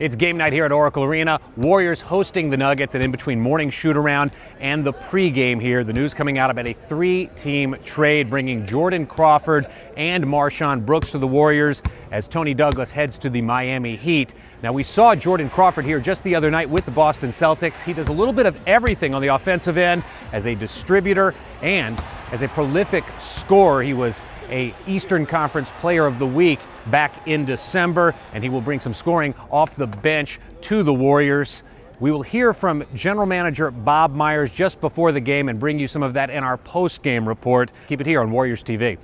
It's game night here at Oracle Arena. Warriors hosting the Nuggets, and in between morning shoot around and the pregame here, the news coming out about a three team trade bringing Jordan Crawford and MarShon Brooks to the Warriors as Toney Douglas heads to the Miami Heat. Now, we saw Jordan Crawford here just the other night with the Boston Celtics. He does a little bit of everything on the offensive end as a distributor and as a prolific scorer. He was a Eastern Conference Player of the Week back in December, and he will bring some scoring off the bench to the Warriors. We will hear from General Manager Bob Myers just before the game and bring you some of that in our post game report. Keep it here on Warriors TV.